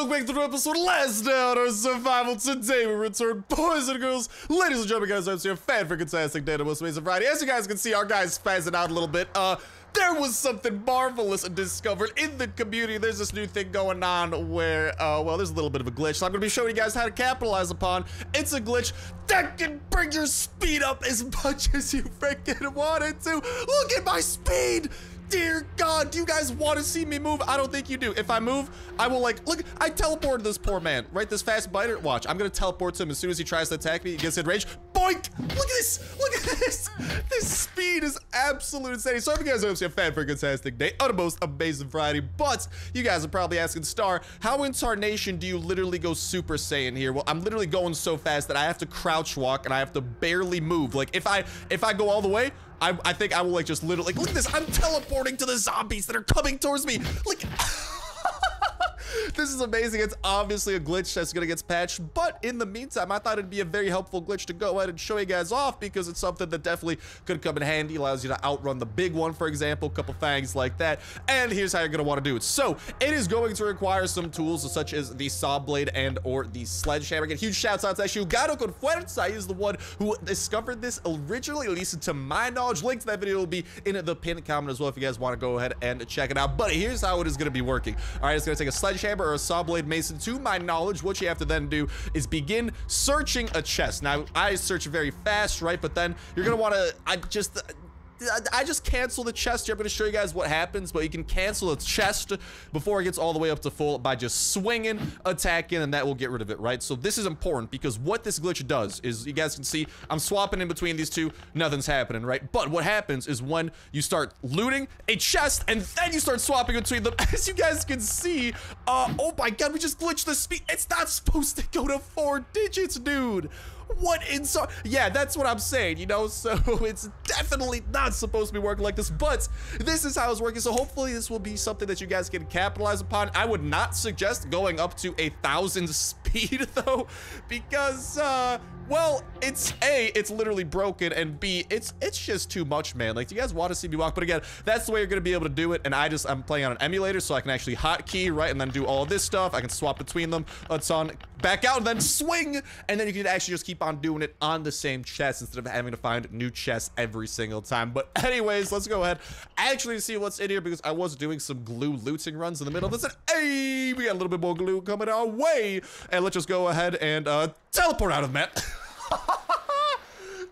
Welcome back to the episode last on our survival. Today we return, boys and girls, ladies and gentlemen, guys, I'm here, fan for fantastic day, the most amazing Friday. As you guys can see, our guys spazzing out a little bit. Uh, there was something marvelous discovered in the community. There's this new thing going on where, uh, well, there's a little bit of a glitch. So I'm gonna be showing you guys how to capitalize upon. It's a glitch that can bring your speed up as much as you freaking wanted to. Look at my speed! Dear God, do you guys want to see me move? I don't think you do. If I move, I will like, look, I teleported this poor man, right? This fast biter, watch. I'm gonna teleport to him as soon as he tries to attack me. He gets in range. Boink! Look at this, look at this. This speed is absolute insanity. So if you guys are a fan for a fantastic day, utmost amazing variety, but you guys are probably asking Star, how in tarnation do you literally go Super Saiyan here? Well, I'm literally going so fast that I have to crouch walk and I have to barely move. Like if I, if I go all the way, I, I think I will like just literally, like, look at this. I'm teleporting to the zombies that are coming towards me. Like, this is amazing. It's obviously a glitch that's gonna get patched, but in the meantime, I thought it'd be a very helpful glitch to go ahead and show you guys off because it's something that definitely could come in handy. Allows you to outrun the big one, for example, a couple things like that. And here's how you're gonna want to do it. So it is going to require some tools such as the saw blade and or the sledgehammer. Again, huge shouts out to Shugado con Fuerza. He is the one who discovered this originally, at least to my knowledge. Link to that video will be in the pinned comment as well if you guys want to go ahead and check it out. But here's how it is going to be working. All right, it's to take a sledgehammer or a saw blade mason. To my knowledge, what you have to then do is begin searching a chest. Now, I search very fast, right? But then you're going to want to, I just, I just cancel the chest here. I'm going to show you guys what happens, but you can cancel a chest before it gets all the way up to full by just swinging, attacking, and that will get rid of it, right? So this is important because what this glitch does is, you guys can see, I'm swapping in between these two, nothing's happening, right? But what happens is when you start looting a chest and then you start swapping between them, as you guys can see, uh, oh my god, we just glitched the speed. It's not supposed to go to four digits, dude. What in so yeah, that's what I'm saying, you know? So it's definitely not supposed to be working like this, but this is how it's working. So hopefully this will be something that you guys can capitalize upon. I would not suggest going up to a thousand speed though, because uh well, it's A, it's literally broken, and B, it's it's just too much, man. Like, do you guys want to see me walk? But again, that's the way you're gonna be able to do it. And I just I'm playing on an emulator, so I can actually hotkey, right, and then do all this stuff. I can swap between them. It's on back out and then swing, and then you can actually just keep on doing it on the same chest instead of having to find new chests every single time. But anyways, let's go ahead actually see what's in here because I was doing some glue looting runs in the middle. And hey, we got a little bit more glue coming our way, and let's just go ahead and uh, teleport out of that.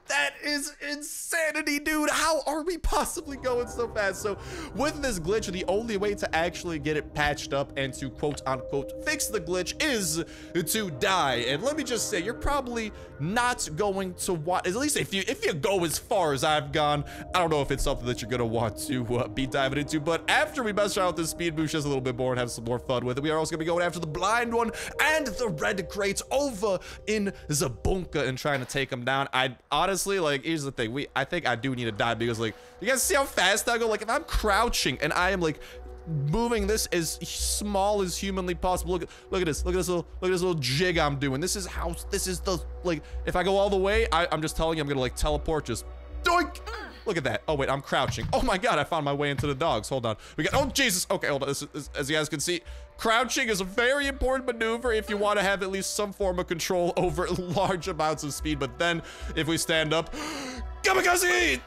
that is insanity, dude. How are we possibly going so fast? So with this glitch, the only way to actually get it patched up and to quote unquote fix the glitch is to die. And let me just say, you're probably not going to want, at least if you if you go as far as I've gone, I don't know if it's something that you're gonna want to uh, be diving into. But after we mess around with this speed boost just a little bit more and have some more fun with it, we are also gonna be going after the blind one and the red crates over in Zabunka and trying to take them down. I honestly like here's the thing. We I think I do need to die because like you guys see how fast I go? Like if I'm crouching and I am like moving this as small as humanly possible. Look, look at this. Look at this little, look at this little jig I'm doing. This is how, this is the, like, if I go all the way, I, am just telling you, I'm gonna like teleport, just doink. Look at that. Oh, wait, I'm crouching. Oh my God, I found my way into the dogs. Hold on. We got, oh, Jesus. Okay, hold on. This is, as you guys can see, crouching is a very important maneuver if you want to have at least some form of control over large amounts of speed. But then if we stand up, kamikaze!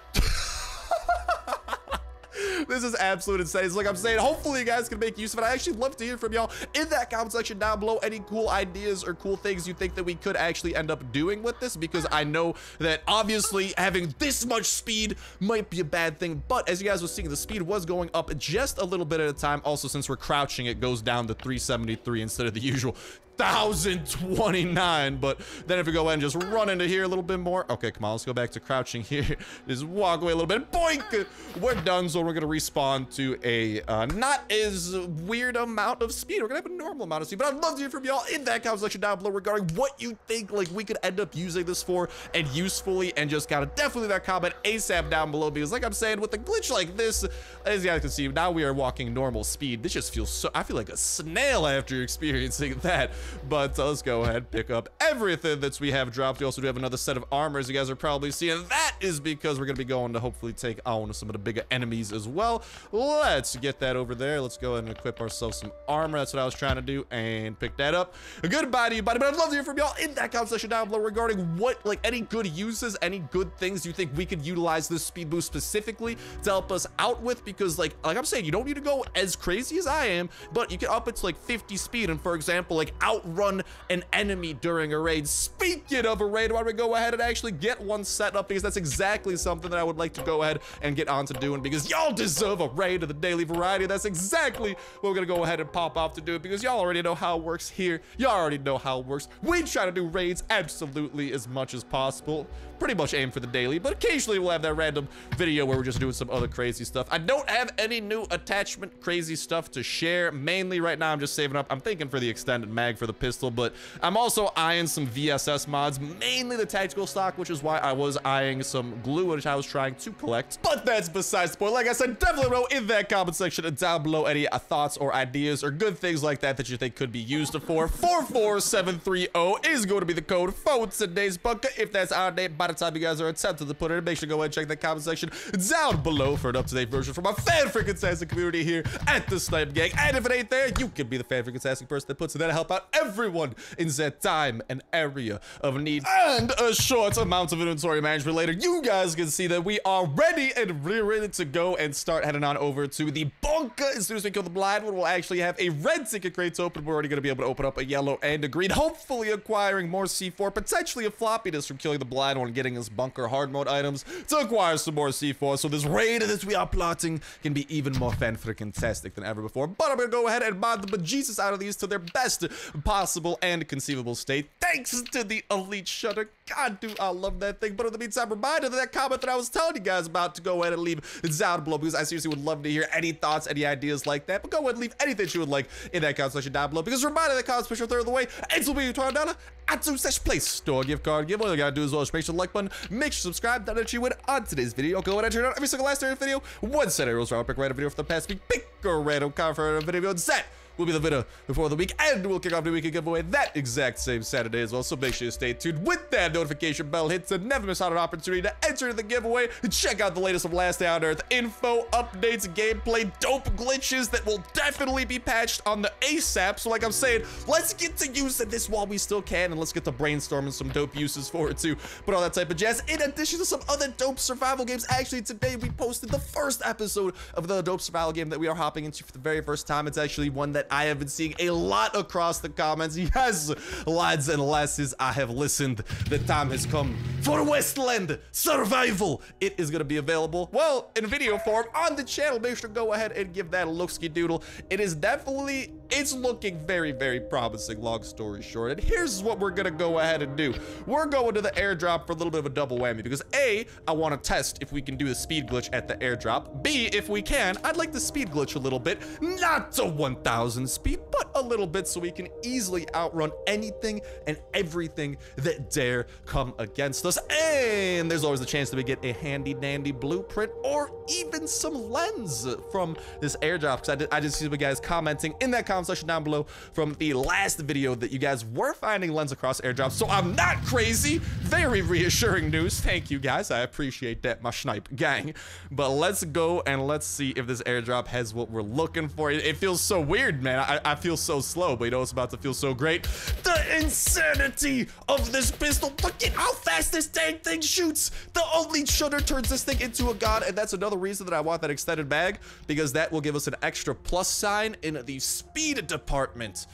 This is absolute insane. It's like I'm saying, hopefully you guys can make use of it. I actually love to hear from y'all in that comment section down below. Any cool ideas or cool things you think that we could actually end up doing with this? Because I know that obviously having this much speed might be a bad thing. But as you guys were seeing, the speed was going up just a little bit at a time. Also, since we're crouching, it goes down to 373 instead of the usual 1,029. But then if we go ahead and just run into here a little bit more. Okay, come on, let's go back to crouching here. just walk away a little bit. Boink! We're done, so we're to respawn to a uh, not as weird amount of speed. We're to have a normal amount of speed. But I'd love to hear from y'all in that comment section down below regarding what you think like we could end up using this for and usefully. And just of definitely that comment ASAP down below. Because like I'm saying, with a glitch like this, as you guys can see, now we are walking normal speed. This just feels so... I feel like a snail after experiencing that. But uh, let's go ahead pick up everything that we have dropped. We also do have another set of armors you guys are probably seeing. That is because we're going to be going to hopefully take on some of the bigger enemies as well. Let's get that over there. Let's go ahead and equip ourselves some armor. That's what I was trying to do and pick that up. Goodbye to you, buddy. But I'd love to hear from y'all in that comment section down below regarding what, like, any good uses, any good things you think we could utilize this speed boost specifically to help us out with. Because, like, like I'm saying, you don't need to go as crazy as I am, but you can up it to like 50 speed and, for example, like outrun an enemy during a raid. Speaking of a raid, why don't we go ahead and actually get one set up because that's exactly something that I would like to go ahead and get on to doing because y'all deserve a raid of the daily variety. That's exactly what we're gonna go ahead and pop off to do because y'all already know how it works here. Y'all already know how it works. We try to do raids absolutely as much as possible. Pretty much aim for the daily, but occasionally we'll have that random video where we're just doing some other crazy stuff. I don't have any new attachment crazy stuff to share. Mainly right now, I'm just saving up. I'm thinking for the extended mag for the pistol, but I'm also eyeing some VSS mods, mainly the tactical stock, which is why I was eyeing some glue, which I was trying to collect. But that's besides the point. Like I said, definitely know in that comment section and down below any thoughts or ideas or good things like that that you think could be used for. 44730 is going to be the code for today's bunker. If that's our name, by the time you guys are attempting to put it in, make sure to go ahead and check the comment section down below for an up-to-date version from our fan freaking tastic community here at the Snipe Gang. And if it ain't there, you can be the fan freaking tastic person that puts it there to help out everyone in that time and area of need. And a short amount of inventory management later, you guys can see that we are ready and ready to go and start heading on over to the bunker. As soon as we kill the blind one, we'll actually have a red ticket crate to open. We're already going to be able to open up a yellow and a green, hopefully acquiring more C4, potentially a floppy disk from killing the blind one, getting us bunker hard mode items to acquire some more C4. So this raid that we are plotting can be even more fan freaking tastic than ever before. But I'm to go ahead and mod the bejesus out of these to their best possible and conceivable state. Thanks to the Elite Shutter. God, do I love that thing. But in the meantime, reminder that that comment that I was telling you guys about to go ahead and leave down below because I seriously would love to hear any thoughts, any ideas like that. But go ahead and leave anything you would like in that comment section down below because reminder that comment special third of the way, it will be $20 at two such place store gift card giveaway. All you gotta do is well, make sure to like button, make sure to subscribe, that that you win on today's video. Go ahead and turn on every single last video. One set of rules, I'll pick random video for the past week. Pick a random for a video set will be the winner before the week, and we'll kick off the weekend giveaway that exact same Saturday as well. So make sure you stay tuned with that notification bell hit to never miss out on an opportunity to enter the giveaway. And check out the latest of Last Day on Earth info, updates, gameplay, dope glitches that will definitely be patched on the ASAP. So like I'm saying, let's get to using this while we still can, and let's get to brainstorming some dope uses for it too. But all that type of jazz. In addition to some other dope survival games, actually today we posted the first episode of the dope survival game that we are hopping into for the very first time. It's actually one that I have been seeing a lot across the comments. Yes, lads and lasses, I have listened. The time has come for Westland Survival. It is going to be available, well, in video form on the channel. Make sure to go ahead and give that a look-ski doodle. It is definitely, it's looking very, very promising, long story short. And here's what we're to go ahead and do. We're going to the airdrop for a little bit of a double whammy because A, I want to test if we can do the speed glitch at the airdrop. B, if we can, I'd like the speed glitch a little bit. Not to 1,000 speed, but a little bit so we can easily outrun anything and everything that dare come against us. And there's always the chance that we get a handy dandy blueprint or even some lens from this airdrop because I did, I did see some guys commenting in that comment section down below from the last video that you guys were finding lens across airdrops. So I'm not crazy. Very reassuring news. Thank you guys. I appreciate that, my snipe gang. But let's go and let's see if this airdrop has what we're looking for. It, it feels so weird, man. I, I feel so slow, but you know it's about to feel so great. The insanity of this pistol. Look at how fast this dang thing shoots. The only shutter turns this thing into a god, and that's another reason that I want that extended mag, because that will give us an extra plus sign in the speed department.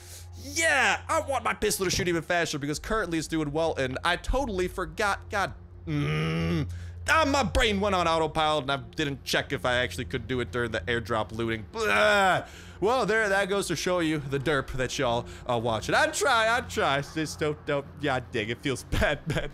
Yeah, I want my pistol to shoot even faster because currently it's doing well, and I totally forgot. God, mm, ah, my brain went on autopilot, and I didn't check if I actually could do it during the airdrop looting. Blah. Well, there, that goes to show you the derp that y'all are watching. I try, I try. Just don't, don't. Yeah, dig. It feels bad, man.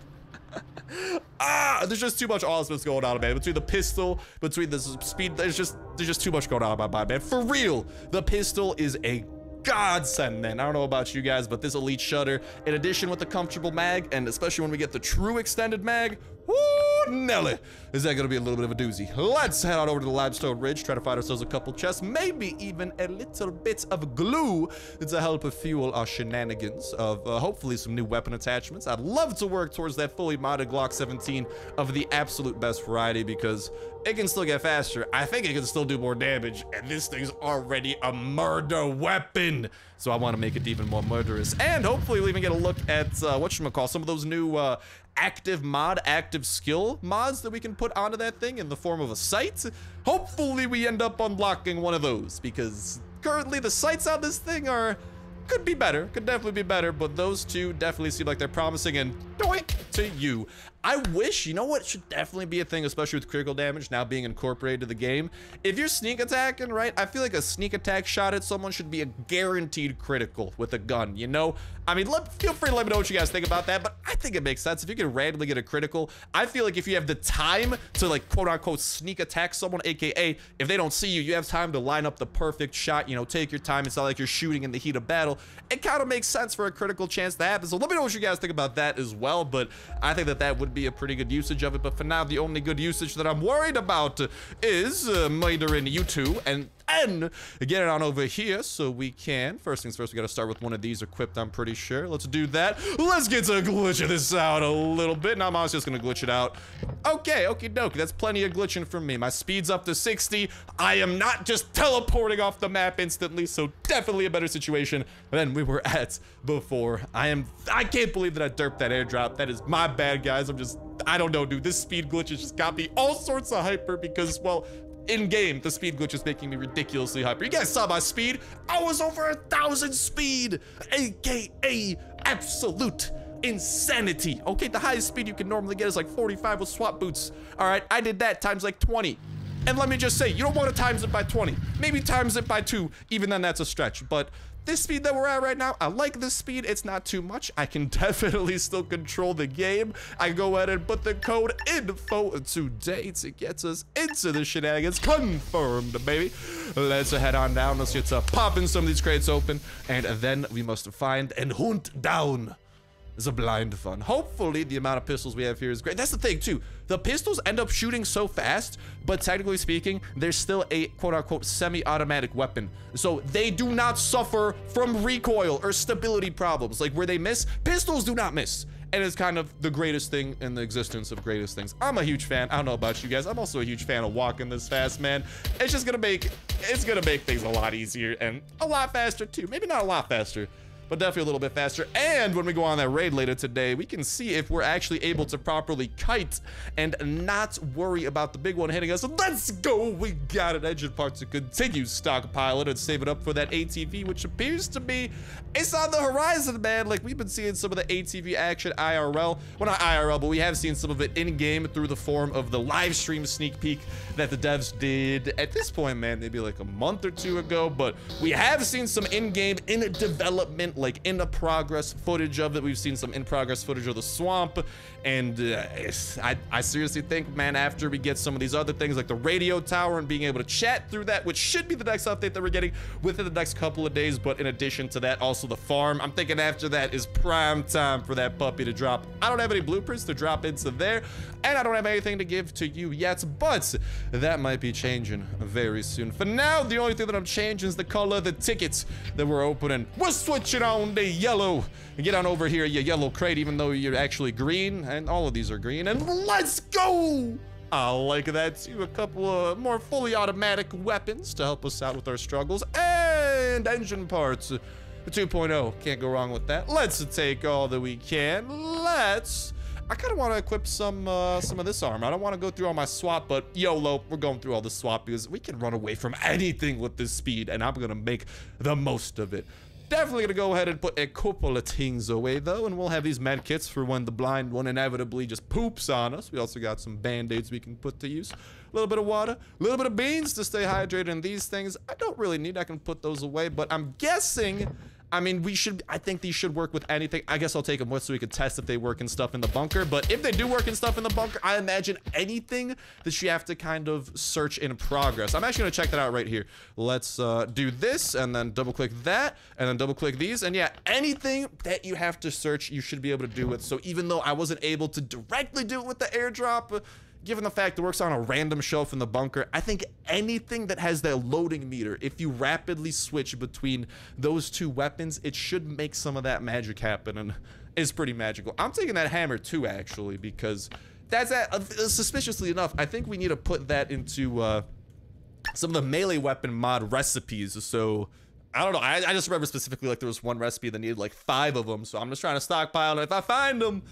ah, there's just too much awesomeness going on, man. Between the pistol, between the speed, there's just there's just too much going on in my mind, man. For real, the pistol is a godsend, man. I don't know about you guys, but this Elite Shutter, in addition with the comfortable mag, and especially when we get the true extended mag, Ooh, Nelly. Is that to be a little bit of a doozy? Let's head on over to the limestone ridge, try to find ourselves a couple chests, maybe even a little bit of glue to help fuel our shenanigans of uh, hopefully some new weapon attachments. I'd love to work towards that fully modded Glock 17 of the absolute best variety because it can still get faster. I think it can still do more damage, and this thing's already a murder weapon. So I want to make it even more murderous. And hopefully we even get a look at, uh, whatchamacall, some of those new uh, active mod, active skill mods that we can put onto that thing in the form of a sight. Hopefully we end up unlocking one of those, because currently the sights on this thing are could be better, could definitely be better, but those two definitely seem like they're promising and doink to you. I wish, you know what should definitely be a thing, especially with critical damage now being incorporated to the game. If you're sneak attacking, right, I feel like a sneak attack shot at someone should be a guaranteed critical with a gun, you know? I mean, let, feel free to let me know what you guys think about that, but I think it makes sense. If you can randomly get a critical, I feel like if you have the time to like quote unquote sneak attack someone, aka if they don't see you, you have time to line up the perfect shot, you know, take your time. It's not like you're shooting in the heat of battle. It kind of makes sense for a critical chance to happen. So let me know what you guys think about that as well, but I think that that would be a pretty good usage of it. But for now, the only good usage that I'm worried about is uh, murdering you two and and get it on over here so we can. First things first, we got to start with one of these equipped, I'm pretty sure. Let's do that. Let's get to glitching this out a little bit. Now I'm just to glitch it out. Okay, okie dokie. That's plenty of glitching from me. My speed's up to 60. I am not just teleporting off the map instantly, so definitely a better situation than we were at before. I am, I can't believe that I derped that airdrop. That is my bad, guys. I'm just, I don't know, dude. This speed glitch has just got me all sorts of hyper because, well, in game, the speed glitch is making me ridiculously hyper. You guys saw my speed. I was over a thousand speed, aka absolute insanity. Okay, the highest speed you can normally get is like 45 with SWAT boots. All right, I did that times like 20. And let me just say, you don't want to times it by 20. Maybe times it by two. Even then, that's a stretch. But this speed that we're at right now, I like this speed. It's not too much. I can definitely still control the game. I go ahead and put the code info today to get us into the shenanigans. Confirmed, baby. Let's head on down. Let's get to popping some of these crates open. And then we must find and hunt down is a blind fun. Hopefully, the amount of pistols we have here is great. That's the thing, too. The pistols end up shooting so fast, but technically speaking, they're still a quote-unquote semi-automatic weapon. So they do not suffer from recoil or stability problems. Like, where they miss, pistols do not miss. And it's kind of the greatest thing in the existence of greatest things. I'm a huge fan. I don't know about you guys. I'm also a huge fan of walking this fast, man. It's just gonna make, it's gonna make things a lot easier and a lot faster, too. Maybe not a lot faster, but definitely a little bit faster. And when we go on that raid later today, we can see if we're actually able to properly kite and not worry about the big one hitting us. Let's go! We got an engine part to continue stockpile and save it up for that ATV, which appears to be, it's on the horizon, man. Like, we've been seeing some of the ATV action IRL. Well, not IRL, but we have seen some of it in-game through the form of the live stream sneak peek that the devs did at this point, man, maybe like a month or two ago. But we have seen some in-game, in development like in progress footage of it. We've seen some in progress footage of the swamp. And uh, I, I seriously think, man, after we get some of these other things like the radio tower and being able to chat through that, which should be the next update that we're getting within the next couple of days. But in addition to that, also the farm. I'm thinking after that is prime time for that puppy to drop. I don't have any blueprints to drop into there, and I don't have anything to give to you yet, but that might be changing very soon. For now, the only thing that I'm changing is the color of the tickets that we're opening. We're switching on the yellow. Get on over here, you yellow crate, even though you're actually green, and all of these are green, and let's go! I like that too. A couple of more fully automatic weapons to help us out with our struggles, and engine parts. 2.0, can't go wrong with that. Let's take all that we can. Let's I kind of want to equip some uh, some of this armor. I don't want to go through all my SWAT, but YOLO, we're going through all the SWAT because we can run away from anything with this speed, and I'm going to make the most of it. Definitely gonna go ahead and put a couple of things away though, and we'll have these med kits for when the blind one inevitably just poops on us. We also got some band-aids we can put to use. A little bit of water, a little bit of beans to stay hydrated, and these things I don't really need. I can put those away, but I'm guessing I mean, we should, I think these should work with anything. I guess I'll take them with so we can test if they work and stuff in the bunker. But if they do work and stuff in the bunker, I imagine anything that you have to kind of search in progress. I'm actually gonna check that out right here. Let's uh, do this and then double click that and then double click these. And yeah, anything that you have to search, you should be able to do it. So even though I wasn't able to directly do it with the airdrop, given the fact it works on a random shelf in the bunker, I think anything that has that loading meter, if you rapidly switch between those two weapons, it should make some of that magic happen and is pretty magical. I'm taking that hammer too, actually, because that's that. Uh, suspiciously enough, I think we need to put that into uh, some of the melee weapon mod recipes. So I don't know. I, I just remember specifically like there was one recipe that needed like five of them. So I'm just trying to stockpile, and if I find them,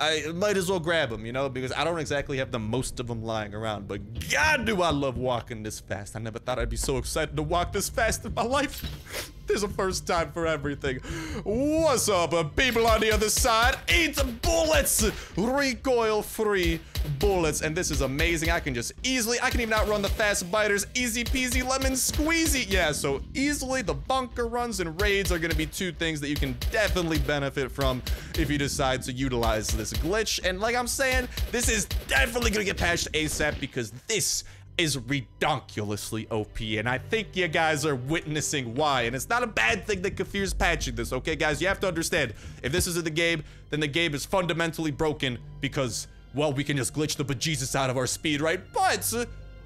I might as well grab them, you know, because I don't exactly have the most of them lying around. But God, do I love walking this fast. I never thought I'd be so excited to walk this fast in my life. There's a first time for everything. What's up, uh, people on the other side? Eat bullets! Recoil-free bullets. And this is amazing. I can just easily, I can even outrun the fast biters. Easy peasy lemon squeezy. Yeah, so easily the bunker runs and raids are gonna be two things that you can definitely benefit from if you decide to utilize this glitch. And like I'm saying, this is definitely gonna get patched ASAP because this is redonkulously OP, and I think you guys are witnessing why. And it's not a bad thing that Kefir's patching this, okay, guys? You have to understand, if this is in the game, then the game is fundamentally broken because, well, we can just glitch the bejesus out of our speed, right? But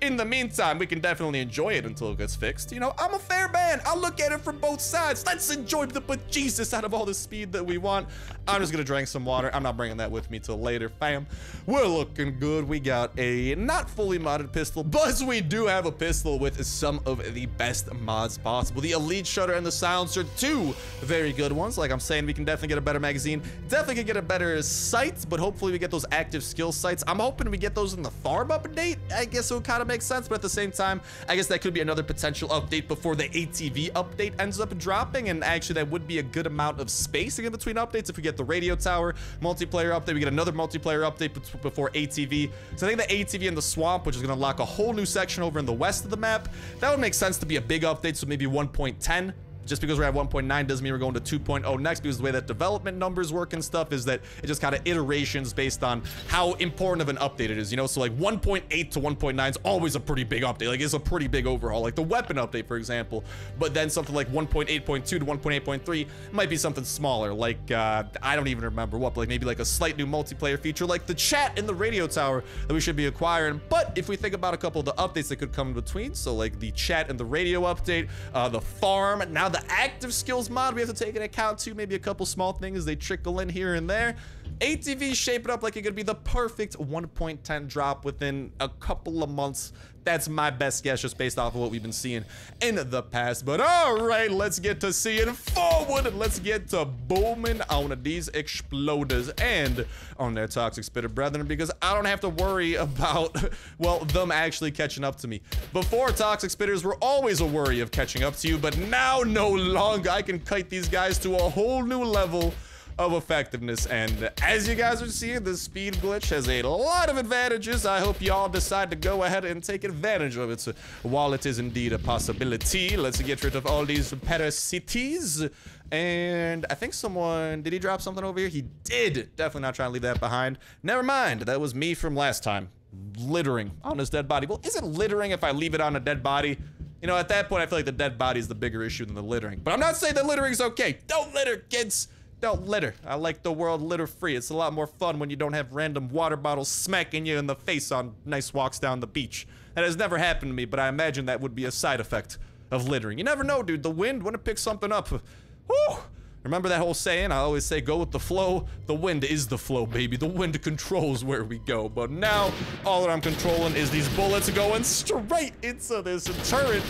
in the meantime, we can definitely enjoy it until it gets fixed. You know, I'm a fair man. I'll look at it from both sides. Let's enjoy the bejesus out of all the speed that we want. I'm just gonna drink some water. I'm not bringing that with me till later, fam. We're looking good. We got a not fully modded pistol, but we do have a pistol with some of the best mods possible. The Elite Shutter and the Silencer, two very good ones. Like I'm saying, we can definitely get a better magazine. Definitely can get a better sight, but hopefully we get those active skill sights. I'm hoping we get those in the farm update. I guess it'll kind of makes sense, but at the same time, I guess that could be another potential update before the ATV update ends up dropping, and actually that would be a good amount of spacing in between updates if we get the radio tower multiplayer update, we get another multiplayer update before ATV. So I think the ATV in the swamp, which is going to lock a whole new section over in the west of the map, that would make sense to be a big update, so maybe 1.10 just because we're at 1.9 doesn't mean we're going to 2.0 next because the way that development numbers work and stuff is that it just kind of iterations based on how important of an update it is, you know? So like 1.8 to 1.9 is always a pretty big update. Like it's a pretty big overhaul, like the weapon update, for example. But then something like 1.8.2 to 1.8.3 might be something smaller. Like, uh, I don't even remember what, but like maybe like a slight new multiplayer feature like the chat in the radio tower that we should be acquiring. But if we think about a couple of the updates that could come in between, so like the chat and the radio update, uh, the farm, now the the active skills mod we have to take into account too. Maybe a couple small things they trickle in here and there. ATV shape it up like it could be the perfect 1.10 drop within a couple of months. That's my best guess just based off of what we've been seeing in the past. But all right, let's get to seeing forward. Let's get to booming on these exploders and on their toxic spitter brethren because I don't have to worry about, well, them actually catching up to me. Before toxic spitters were always a worry of catching up to you, but now no longer. I can kite these guys to a whole new level of effectiveness. And as you guys are seeing, the speed glitch has a lot of advantages. I hope y'all decide to go ahead and take advantage of it while it is indeed a possibility. Let's get rid of all these parasites. And I think someone, did he drop something over here? He did. Definitely not trying to leave that behind. Never mind. That was me from last time. Littering on his dead body. Well, is it littering if I leave it on a dead body? You know, at that point, I feel like the dead body is the bigger issue than the littering. But I'm not saying that littering's okay. Don't litter, kids. Don't litter. I like the world litter free. It's a lot more fun when you don't have random water bottles smacking you in the face on nice walks down the beach. That has never happened to me, but I imagine that would be a side effect of littering. You never know, dude. The wind, when it picks something up, whoo! Remember that whole saying? I always say, go with the flow. The wind is the flow, baby. The wind controls where we go. But now, all that I'm controlling is these bullets going straight into this turret,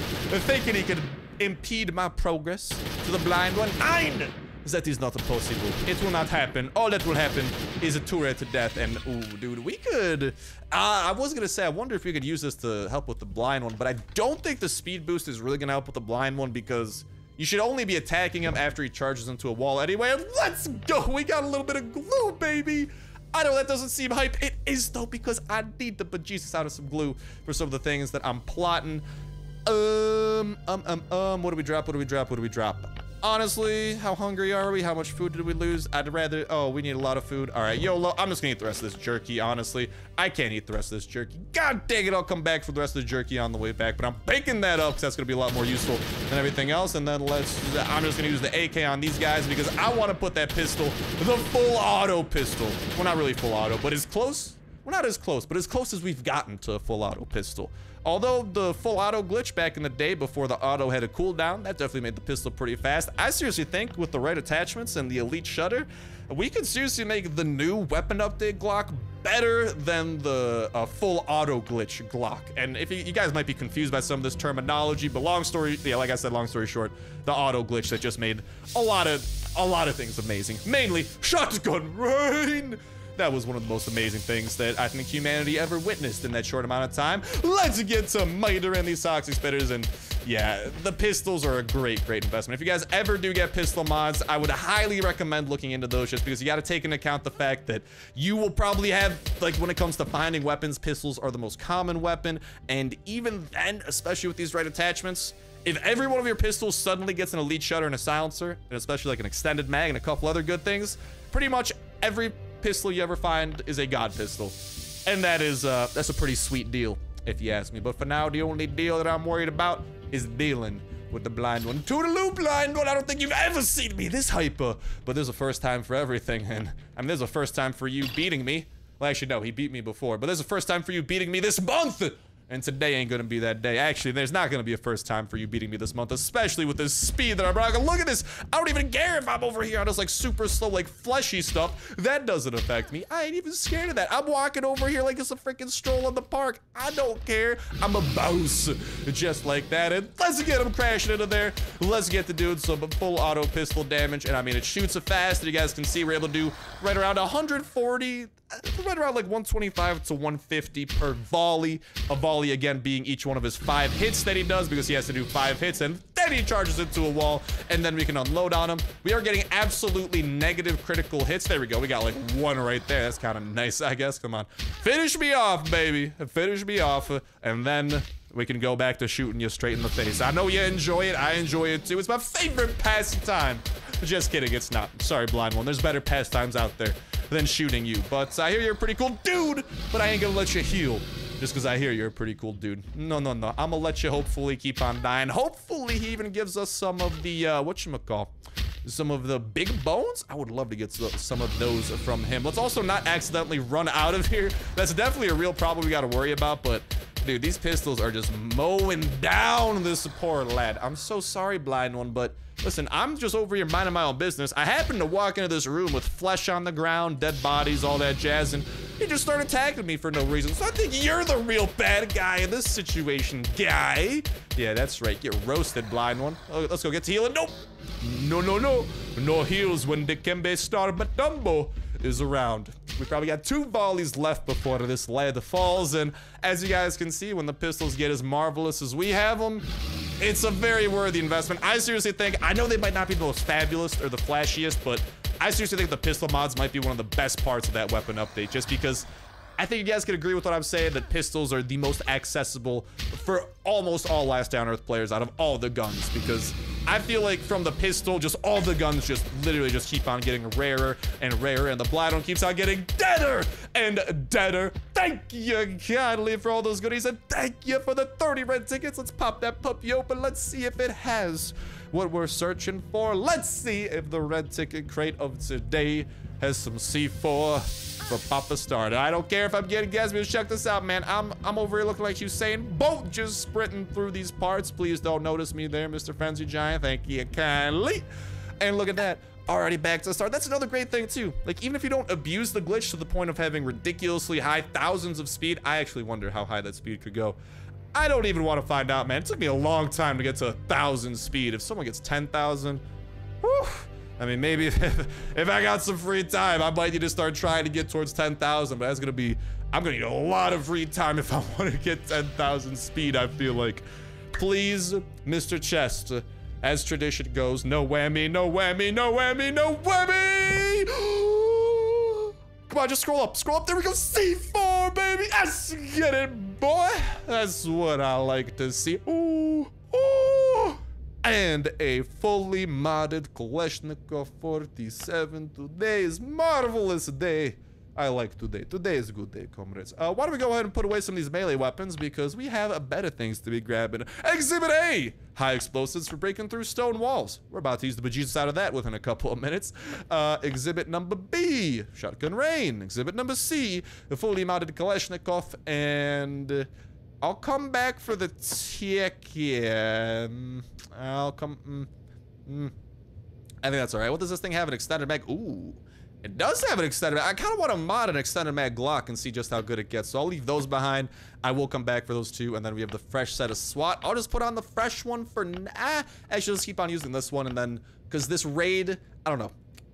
thinking he could impede my progress to the blind one. Nine! That is not possible. It will not happen. All that will happen is a turret to death. And, ooh, dude, we could... Uh, I was going to say, I wonder if we could use this to help with the blind one. But I don't think the speed boost is really going to help with the blind one because... You should only be attacking him after he charges into a wall anyway. Let's go. We got a little bit of glue, baby. I know that doesn't seem hype. It is, though, because I need the bejesus out of some glue for some of the things that I'm plotting. Um, um, um, um, what do we drop? What do we drop? What do we drop? Honestly, how hungry are we? How much food did we lose? I'd rather... Oh, we need a lot of food. All right, YOLO. I'm just gonna eat the rest of this jerky, honestly. I can't eat the rest of this jerky. God dang it, I'll come back for the rest of the jerky on the way back, but I'm baking that up because that's gonna be a lot more useful than everything else. And then let's... I'm just gonna use the AK on these guys because I want to put that pistol, the full auto pistol. Well, not really full auto, but as close... We're not as close, but as close as we've gotten to a full auto pistol. Although the full auto glitch back in the day before the auto had a cooldown, that definitely made the pistol pretty fast. I seriously think with the right attachments and the elite shutter, we could seriously make the new weapon update Glock better than the uh, full auto glitch Glock. And if you, you, guys might be confused by some of this terminology, but long story, yeah, like I said, long story short, the auto glitch that just made a lot of, a lot of things amazing. Mainly shotgun rain that was one of the most amazing things that I think humanity ever witnessed in that short amount of time. Let's get to miter and these toxic spitters and yeah, the pistols are a great, great investment. If you guys ever do get pistol mods, I would highly recommend looking into those just because you got to take into account the fact that you will probably have, like when it comes to finding weapons, pistols are the most common weapon. And even then, especially with these right attachments, if every one of your pistols suddenly gets an elite shutter and a silencer, and especially like an extended mag and a couple other good things, pretty much every pistol you ever find is a god pistol. And that is, uh, that's a pretty sweet deal, if you ask me. But for now, the only deal that I'm worried about is dealing with the blind one. Toodaloo, blind one! I don't think you've ever seen me this hyper. But there's a first time for everything, and I mean, there's a first time for you beating me. Well, actually, no, he beat me before. But there's a first time for you beating me this month! And today ain't gonna be that day. Actually, there's not gonna be a first time for you beating me this month, especially with this speed that I'm rocking. Look at this. I don't even care if I'm over here on this like super slow, like fleshy stuff. That doesn't affect me. I ain't even scared of that. I'm walking over here like it's a freaking stroll in the park. I don't care. I'm a boss. Just like that. And let's get him crashing into there. Let's get the dude some full auto pistol damage. And I mean, it shoots it fast. And you guys can see we're able to do right around 140 right around like 125 to 150 per volley. A volley again being each one of his five hits that he does because he has to do five hits and then he charges into a wall and then we can unload on him. We are getting absolutely negative critical hits. There we go. We got like one right there. That's kind of nice, I guess. Come on. Finish me off, baby. Finish me off. And then we can go back to shooting you straight in the face. I know you enjoy it. I enjoy it too. It's my favorite pastime. Just kidding. It's not. Sorry, blind one. There's better pastimes out there than shooting you. But I hear you're a pretty cool dude, but I ain't gonna let you heal. Just because I hear you're a pretty cool dude. No, no, no. I'm gonna let you hopefully keep on dying. Hopefully he even gives us some of the, uh, whatchamacall, some of the big bones. I would love to get some of those from him. Let's also not accidentally run out of here. That's definitely a real problem we got to worry about, but dude, these pistols are just mowing down this poor lad. I'm so sorry, blind one, but listen, I'm just over here minding my own business. I happened to walk into this room with flesh on the ground, dead bodies, all that jazz, and he just started attacking me for no reason. So I think you're the real bad guy in this situation, guy. Yeah, that's right. Get roasted, blind one. Oh, let's go get to healing. Nope. No, no, no. No heals when Dikembe Star Dumbo is around. We probably got two volleys left before this lead falls, and as you guys can see, when the pistols get as marvelous as we have them, it's a very worthy investment. I seriously think, I know they might not be the most fabulous or the flashiest, but I seriously think the pistol mods might be one of the best parts of that weapon update, just because I think you guys can agree with what I'm saying that pistols are the most accessible for almost all Last Day on Earth players out of all the guns because I feel like from the pistol, just all the guns just literally just keep on getting rarer and rarer and the Bladon keeps on getting deader and deader. Thank you kindly for all those goodies and thank you for the 30 red tickets. Let's pop that puppy open. Let's see if it has what we're searching for. Let's see if the red ticket crate of today has some C4 for Papa Start. I don't care if I'm getting Gatsby. Check this out, man. I'm I'm over here looking like Usain Bolt just sprinting through these parts. Please don't notice me there, Mr. Frenzy Giant. Thank you kindly. And look at that. Already back to the start. That's another great thing too. Like even if you don't abuse the glitch to the point of having ridiculously high thousands of speed, I actually wonder how high that speed could go. I don't even want to find out, man. It took me a long time to get to a thousand speed. If someone gets 10,000, whew, I mean, maybe if, if I got some free time, I might need to start trying to get towards 10,000, but that's gonna be, I'm gonna need a lot of free time if I want to get 10,000 speed, I feel like. Please, Mr. Chest, as tradition goes, no whammy, no whammy, no whammy, no whammy! Come on, just scroll up, scroll up, there we go, C4, baby! Yes, get it, boy! That's what I like to see. Ooh! And a fully modded Kalashnikov 47. Today is marvelous day. I like today. Today is a good day, comrades. Uh, why don't we go ahead and put away some of these melee weapons because we have better things to be grabbing. Exhibit A! High explosives for breaking through stone walls. We're about to use the bejesus out of that within a couple of minutes. Uh, exhibit number B, shotgun rain. Exhibit number C, the fully mounted Kalashnikov. And I'll come back for the. Yeah, I'll come. Mm, mm. I think that's all right. What does this thing have? An extended mag? Ooh. It does have an extended mag. I kind of want to mod an extended mag Glock and see just how good it gets. So I'll leave those behind. I will come back for those two. And then we have the fresh set of SWAT. I'll just put on the fresh one for now. Actually, let's keep on using this one. And then, because this raid, I don't know.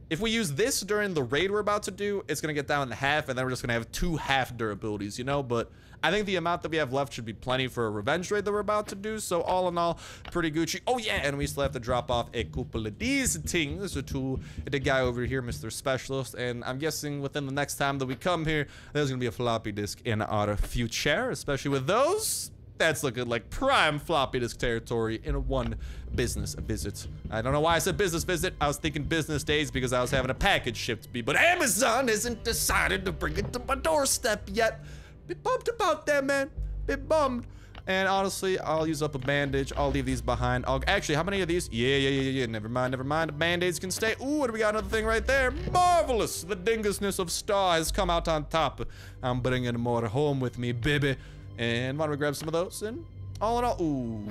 If we use this during the raid we're about to do, it's going to get down in half. And then we're just going to have two half durabilities, you know? But I think the amount that we have left should be plenty for a revenge raid that we're about to do. So all in all, pretty Gucci. Oh yeah, and we still have to drop off a couple of these things to the guy over here, Mr. Specialist. And I'm guessing within the next time that we come here, there's gonna be a floppy disk in our future, especially with those that's looking like prime floppy disk territory in one business visit. I don't know why I said business visit. I was thinking business days because I was having a package shipped to me, but Amazon hasn't decided to bring it to my doorstep yet. Bit bummed about that, man. Bit bummed. And honestly, I'll use up a bandage. I'll leave these behind. I'll actually, how many of these? Yeah, yeah, yeah, yeah. Never mind, never mind. Band-aids can stay. Ooh, what do we got? Another thing right there. Marvelous. The dingusness of Star has come out on top. I'm bringing more home with me, baby. And why don't we grab some of those? And all in all, ooh,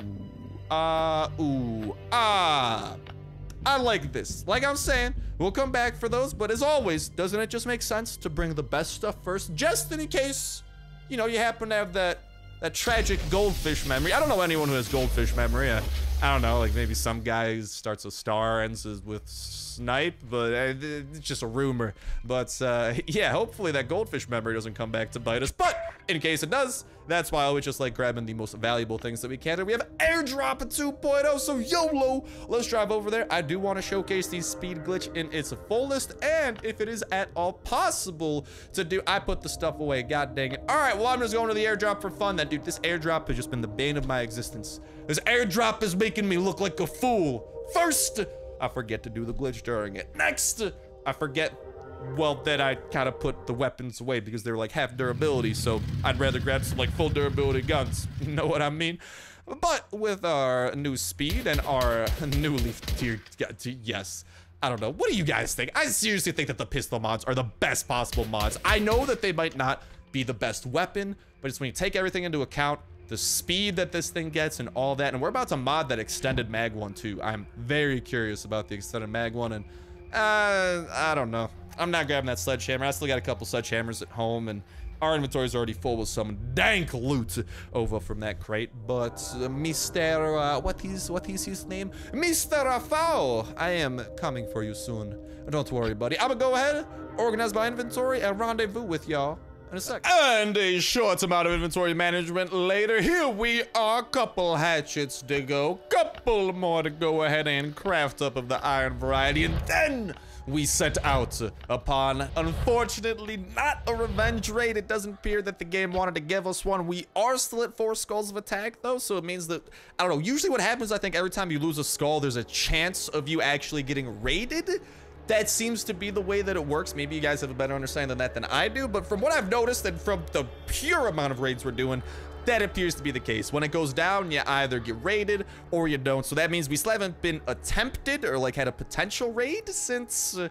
ah, uh, ooh, ah. I like this. Like I'm saying, we'll come back for those. But as always, doesn't it just make sense to bring the best stuff first, just in case you know, you happen to have that that tragic goldfish memory. I don't know anyone who has goldfish memory. I, I don't know, like maybe some guy starts a star, ends with snipe, but uh, it's just a rumor. But uh, yeah, hopefully that goldfish memory doesn't come back to bite us. But in case it does, that's why I always just like grabbing the most valuable things that we can. And we have airdrop at 2.0, so YOLO, let's drive over there. I do want to showcase the speed glitch in its fullest, and if it is at all possible to do, I put the stuff away, god dang it. All right, well, I'm just going to the airdrop for fun That dude. This airdrop has just been the bane of my existence. This airdrop is making me look like a fool. First, I forget to do the glitch during it. Next, I forget well, then I kind of put the weapons away because they're like half durability, so I'd rather grab some like full durability guns. You know what I mean? But with our new speed and our newly tiered, yes, I don't know. What do you guys think? I seriously think that the pistol mods are the best possible mods. I know that they might not be the best weapon, but it's when you take everything into account, the speed that this thing gets and all that. And we're about to mod that extended mag one too. I'm very curious about the extended mag one and uh, I don't know. I'm not grabbing that sledgehammer. I still got a couple sledgehammers at home, and our inventory is already full with some dank loot over from that crate. But uh, Mr. Uh, what is what is his name? Mr. Rafał, I am coming for you soon. Don't worry, buddy. I'm gonna go ahead, organize my inventory, and rendezvous with y'all And a short amount of inventory management later, here we are. Couple hatchets to go, couple more to go ahead and craft up of the iron variety, and then we set out upon, unfortunately, not a revenge raid. It doesn't appear that the game wanted to give us one. We are still at four skulls of attack, though, so it means that, I don't know, usually what happens, I think, every time you lose a skull, there's a chance of you actually getting raided. That seems to be the way that it works. Maybe you guys have a better understanding than that than I do, but from what I've noticed and from the pure amount of raids we're doing, that appears to be the case. When it goes down, you either get raided or you don't. So that means we still haven't been attempted or like had a potential raid since uh,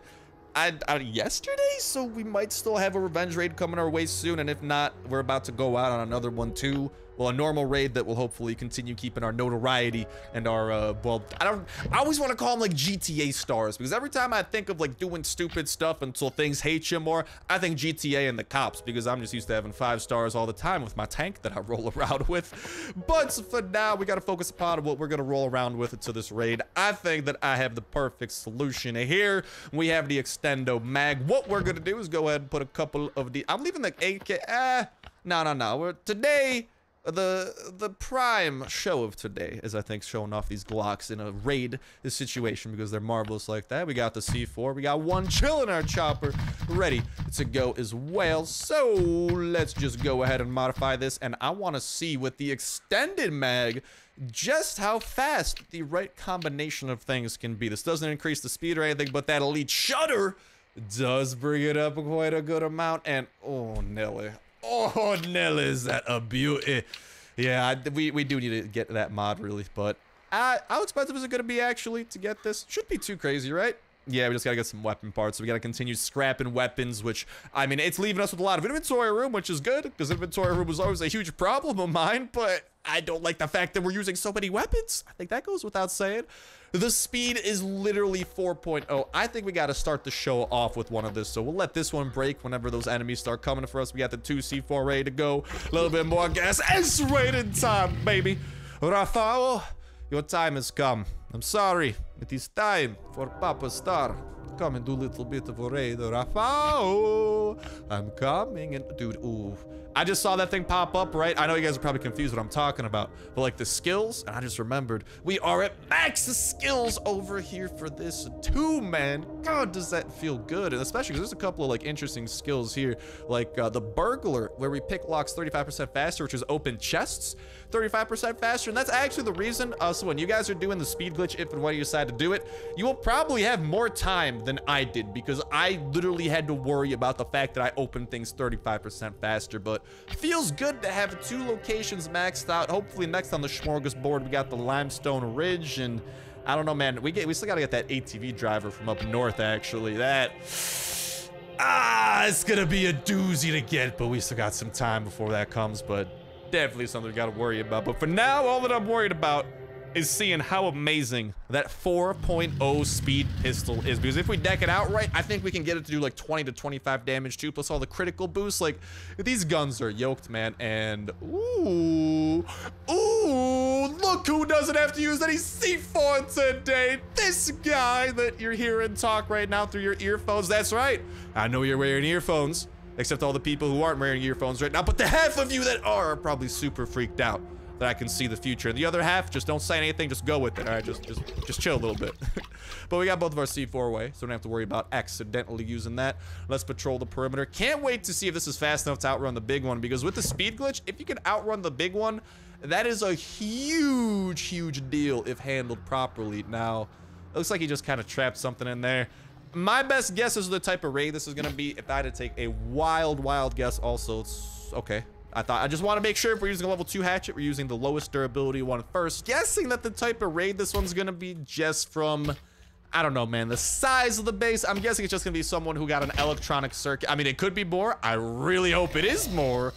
I, I, yesterday. So we might still have a revenge raid coming our way soon. And if not, we're about to go out on another one too well, a normal raid that will hopefully continue keeping our notoriety and our, uh, well, I don't, I always want to call them like GTA stars because every time I think of like doing stupid stuff until things hate you more, I think GTA and the cops because I'm just used to having five stars all the time with my tank that I roll around with. But for now, we got to focus upon what we're going to roll around with to this raid. I think that I have the perfect solution here. We have the Extendo Mag. What we're going to do is go ahead and put a couple of the, I'm leaving the AK, ah, no, no, no. We're, today, the the prime show of today is I think showing off these Glocks in a raid situation because they're marvelous like that. We got the C4, we got one chilling our chopper ready to go as well. So let's just go ahead and modify this and I want to see with the extended mag just how fast the right combination of things can be. This doesn't increase the speed or anything, but that elite shutter does bring it up quite a good amount. And oh, Nelly. Oh, Nell, is that a beauty? Yeah, we, we do need to get that mod, really. But uh, how expensive is it going to be, actually, to get this? Shouldn't be too crazy, right? Yeah, we just gotta get some weapon parts. So we gotta continue scrapping weapons, which, I mean, it's leaving us with a lot of inventory room, which is good, because inventory room was always a huge problem of mine, but I don't like the fact that we're using so many weapons. I think that goes without saying. The speed is literally 4.0. I think we gotta start the show off with one of this, so we'll let this one break whenever those enemies start coming for us. We got the 2C4 ready to go. A little bit more gas. S-rated time, baby. Rafael, your time has come. I'm sorry. It is time for Papa Star. Come and do a little bit of a raid. Rafael, I'm coming. And dude, ooh. I just saw that thing pop up, right? I know you guys are probably confused what I'm talking about, but like the skills, and I just remembered we are at max skills over here for this too, man. God, does that feel good? And especially because there's a couple of like interesting skills here, like uh, the burglar, where we pick locks 35% faster, which is open chests 35% faster. And that's actually the reason. Uh, so when you guys are doing the speed glitch, if and when you decide to do it, you will probably have more time than I did because I literally had to worry about the fact that I opened things 35% faster. But feels good to have two locations maxed out. Hopefully next on the smorgasbord, we got the Limestone Ridge and I don't know, man. We get we still gotta get that ATV driver from up north, actually. That ah, it's gonna be a doozy to get, but we still got some time before that comes. But definitely something we gotta worry about. But for now, all that I'm worried about is seeing how amazing that 4.0 speed pistol is. Because if we deck it out right, I think we can get it to do like 20 to 25 damage too, plus all the critical boosts. Like, these guns are yoked, man. And, ooh, ooh, look who doesn't have to use any C4 today. This guy that you're hearing talk right now through your earphones. That's right. I know you're wearing earphones. Except all the people who aren't wearing earphones right now. But the half of you that are are probably super freaked out that I can see the future. The other half, just don't say anything, just go with it. All right, just just just chill a little bit. but we got both of our C4 away, so we don't have to worry about accidentally using that. Let's patrol the perimeter. Can't wait to see if this is fast enough to outrun the big one, because with the speed glitch, if you can outrun the big one, that is a huge, huge deal if handled properly. Now, looks like he just kind of trapped something in there my best guess is the type of raid this is going to be. If I had to take a wild, wild guess, also, it's okay. I thought I just want to make sure if we're using a level 2 hatchet, we're using the lowest durability one first. Guessing that the type of raid this one's going to be just from, I don't know, man, the size of the base. I'm guessing it's just going to be someone who got an electronic circuit. I mean, it could be more. I really hope it is more.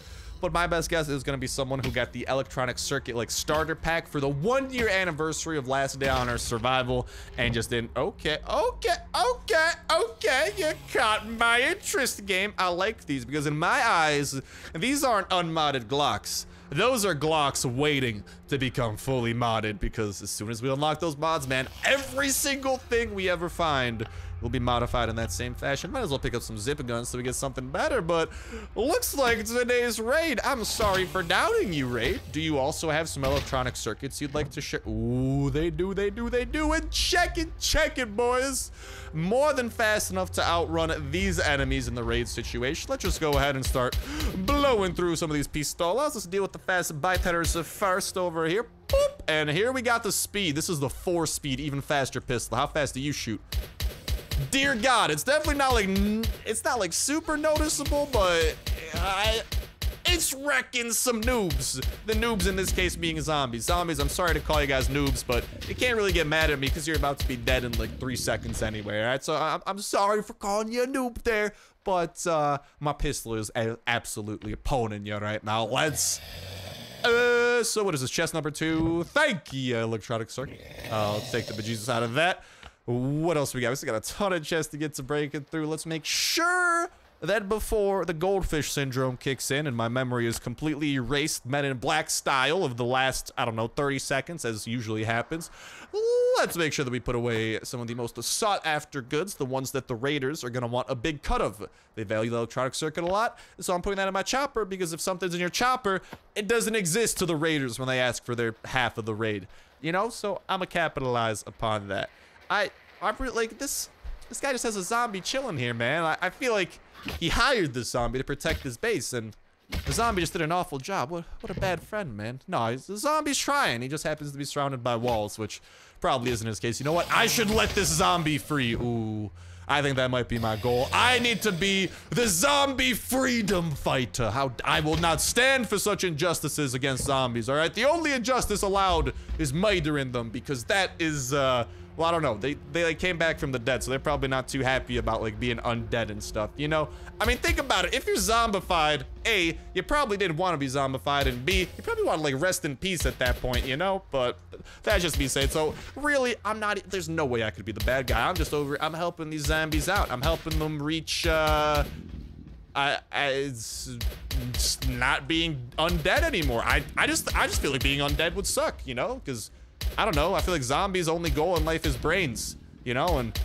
But my best guess is going to be someone who got the electronic circuit like starter pack for the one year anniversary of Last Day on Earth Survival and just didn't. Okay, okay, okay, okay. You caught my interest, game. I like these because in my eyes, these aren't unmodded Glocks. Those are Glocks waiting to become fully modded because as soon as we unlock those mods, man, every single thing we ever find will be modified in that same fashion. Might as well pick up some zip guns so we get something better, but looks like today's raid. I'm sorry for doubting you, raid. Do you also have some electronic circuits you'd like to share? Ooh, they do, they do, they do. And check it, check it, boys. More than fast enough to outrun these enemies in the raid situation. Let's just go ahead and start blowing through some of these pistolas. Let's deal with the fast bipeders first over here. Boop. And here we got the speed. This is the four speed, even faster pistol. How fast do you shoot? Dear God, it's definitely not like, it's not like super noticeable, but I, it's wrecking some noobs. The noobs in this case being zombies. Zombies, I'm sorry to call you guys noobs, but you can't really get mad at me because you're about to be dead in like three seconds anyway, all right? So I'm, I'm sorry for calling you a noob there, but uh, my pistol is absolutely opponent you right now. Let's... Uh, so what is this, chest number two? Thank you, electronic circuit. I'll take the bejesus out of that. What else we got? We still got a ton of chests to get to breaking through. Let's make sure that before the goldfish syndrome kicks in and my memory is completely erased Men in Black style of the last, I don't know, 30 seconds as usually happens, let's make sure that we put away some of the most sought after goods, the ones that the raiders are going to want a big cut of. They value the electronic circuit a lot, so I'm putting that in my chopper because if something's in your chopper, it doesn't exist to the raiders when they ask for their half of the raid. You know, so I'm gonna capitalize upon that. I, I really, like this, this guy just has a zombie chilling here, man. I, I feel like he hired this zombie to protect his base, and the zombie just did an awful job. What, what a bad friend, man. No, the zombie's trying. He just happens to be surrounded by walls, which probably isn't his case. You know what? I should let this zombie free. Ooh. I think that might be my goal. I need to be the zombie freedom fighter. How I will not stand for such injustices against zombies, all right? The only injustice allowed is murdering them because that is, uh, well, I don't know. They, they like came back from the dead, so they're probably not too happy about like being undead and stuff, you know? I mean, think about it. If you're zombified, A, you probably didn't want to be zombified, and B, you probably want to like rest in peace at that point, you know? But that's just me saying. So really, I'm not, there's no way I could be the bad guy. I'm just over, I'm helping these zombies out. I'm helping them reach, uh, I, I, it's not being undead anymore. I, I just, I just feel like being undead would suck, you know? Because I don't know. I feel like zombies' only goal in life is brains, you know? And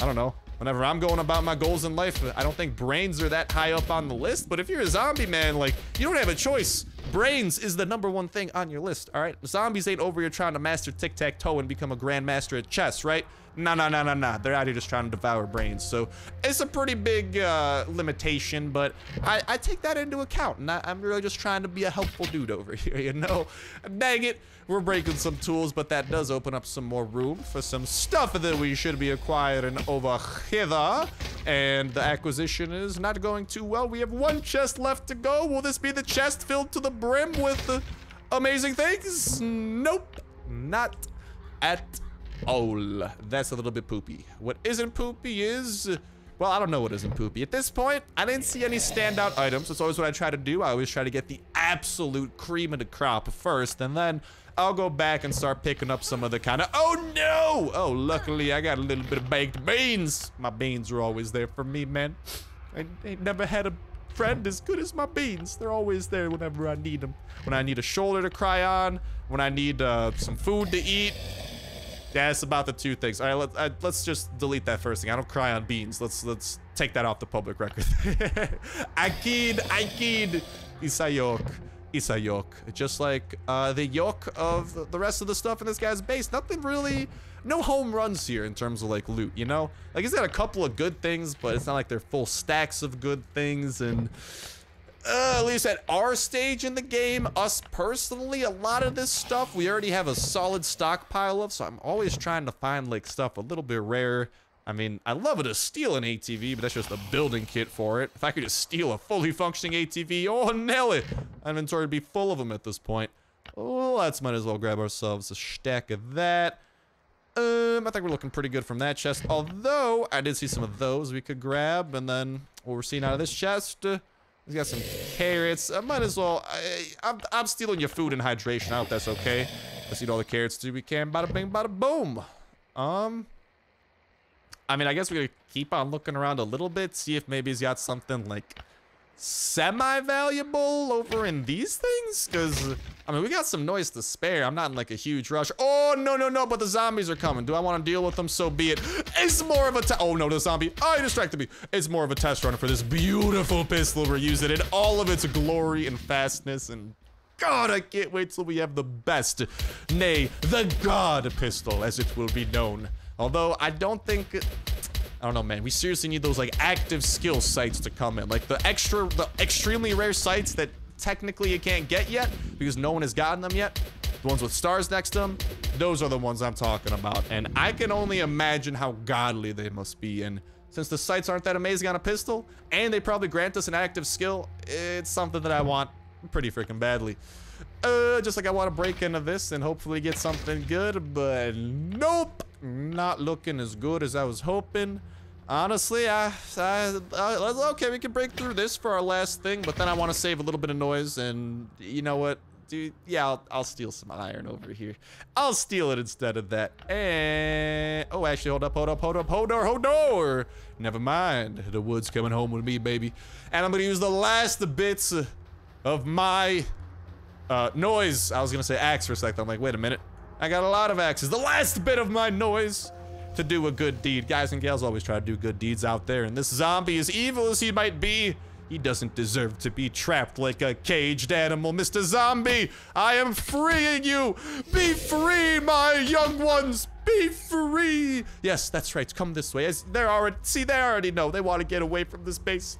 I don't know. Whenever I'm going about my goals in life, I don't think brains are that high up on the list. But if you're a zombie, man, like, you don't have a choice. Brains is the number one thing on your list, all right? Zombies ain't over here trying to master tic-tac-toe and become a grandmaster at chess, right? No, no, no, no, no. They're out here just trying to devour brains. So it's a pretty big uh, limitation, but I, I, take that into account. And I, am really just trying to be a helpful dude over here, you know? Dang it. We're breaking some tools, but that does open up some more room for some stuff that we should be acquiring over here. And the acquisition is not going too well. We have one chest left to go. Will this be the chest filled to the brim with the amazing things? Nope. Not at all. That's a little bit poopy. What isn't poopy is... Well, I don't know what isn't poopy. At this point, I didn't see any standout items. That's always what I try to do. I always try to get the absolute cream of the crop first, and then I'll go back and start picking up some of the kind of... Oh, no! Oh, luckily, I got a little bit of baked beans. My beans are always there for me, man. I ain't never had a friend as good as my beans. They're always there whenever I need them. When I need a shoulder to cry on, when I need uh, some food to eat, yeah, it's about the two things. All right, let, uh, let's just delete that first thing. I don't cry on beans. Let's let's take that off the public record. Akid, Akid, Isayok, Isayok. Just like uh, the yoke of the rest of the stuff in this guy's base. Nothing really, no home runs here in terms of like loot, you know? Like he's got a couple of good things, but it's not like they're full stacks of good things and uh, at least at our stage in the game, us personally, a lot of this stuff we already have a solid stockpile of, so I'm always trying to find like stuff a little bit rare. I mean, I love it to steal an ATV, but that's just a building kit for it. If I could just steal a fully functioning ATV, oh, nail it. Inventory would be full of them at this point. Let's might as well grab ourselves a stack of that. Um, I think we're looking pretty good from that chest. Although, I did see some of those we could grab, and then what we're seeing out of this chest... Uh, He's got some carrots. I might as well. I, am I'm, I'm stealing your food and hydration. I hope that's okay. Let's eat all the carrots too we can. Bada bing, bada boom. Um, I mean, I guess we could keep on looking around a little bit, see if maybe he's got something like semi-valuable over in these things? Because, I mean, we got some noise to spare. I'm not in, like, a huge rush. Oh, no, no, no, but the zombies are coming. Do I want to deal with them? So be it. It's more of a Oh, no, the zombie. Oh, he distracted me. It's more of a test run for this beautiful pistol we're using in all of its glory and fastness and God, I can't wait till we have the best, nay, the God pistol, as it will be known. Although, I don't think I don't know, man. We seriously need those like active skill sights to come in. Like the extra, the extremely rare sights that technically you can't get yet because no one has gotten them yet. The ones with stars next to them, those are the ones I'm talking about. And I can only imagine how godly they must be. And since the sights aren't that amazing on a pistol, and they probably grant us an active skill, it's something that I want pretty freaking badly. Uh, just like I want to break into this and hopefully get something good, but nope. Not looking as good as I was hoping. Honestly, I, I, I, okay, we can break through this for our last thing, but then I want to save a little bit of noise, and you know what? dude, yeah, I'll, I'll steal some iron over here. I'll steal it instead of that. And, oh, actually, hold up, hold up, hold up, hold on, hold on. Never mind. The wood's coming home with me, baby. And I'm gonna use the last bits of my uh, noise. I was gonna say axe for a second. I'm like, wait a minute. I got a lot of axes. The last bit of my noise to do a good deed. Guys and gals always try to do good deeds out there. And this zombie, as evil as he might be, he doesn't deserve to be trapped like a caged animal, Mr. Zombie. I am freeing you. Be free, my young ones. Be free. Yes, that's right. Come this way. As they're already, see, they already know. They want to get away from this base.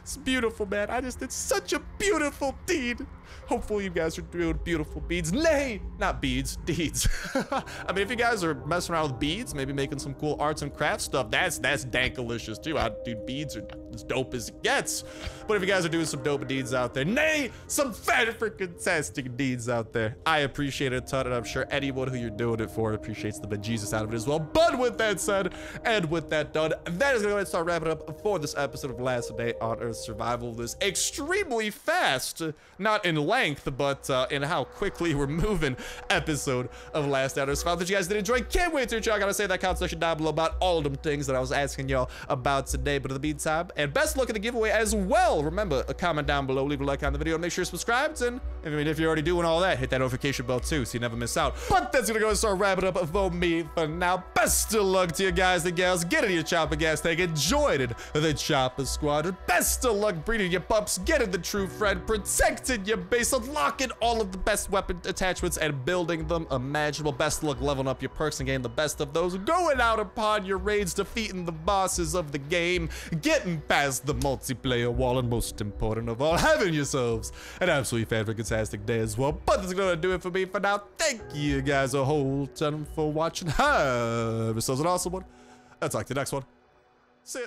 It's beautiful, man. I just did such a beautiful deed. Hopefully you guys are doing beautiful beads. Nay, not beads, deeds. I mean, if you guys are messing around with beads, maybe making some cool arts and crafts stuff, that's that's dankalicious too. I do beads are as dope as it gets. But if you guys are doing some dope deeds out there, nay, some fan freaking fantastic deeds out there, I appreciate it a ton, and I'm sure anyone who you're doing it for appreciates the bejesus out of it as well. But with that said, and with that done, that is gonna go and start wrapping up for this episode of Last Day on Earth Survival. This extremely fast, not in length, but uh, in how quickly we're moving episode of Last Earth Survival that you guys did enjoy. Can't wait to check. I gotta say that comment section down below about all of them things that I was asking y'all about today. But in the meantime, and best luck at the giveaway as well. Remember, a comment down below, leave a like on the video, and make sure you're subscribed. And I mean, if you're already doing all that, hit that notification bell too, so you never miss out. But that's gonna go and start wrapping up for me for now. Best of luck to you guys and gals. Get in your chopper gas tank join it, the chopper squad. Best of luck breeding your pups, getting the true friend, protecting your base, unlocking all of the best weapon attachments and building them imaginable. Best luck leveling up your perks and getting the best of those. Going out upon your raids, defeating the bosses of the game, getting past the multiplayer wall, and most important of all, having yourselves an absolutely fantastic day as well. But that's gonna do it for me for now. Thank you guys a whole ton for watching. Have yourselves an awesome one. I'll talk to you next one. See ya.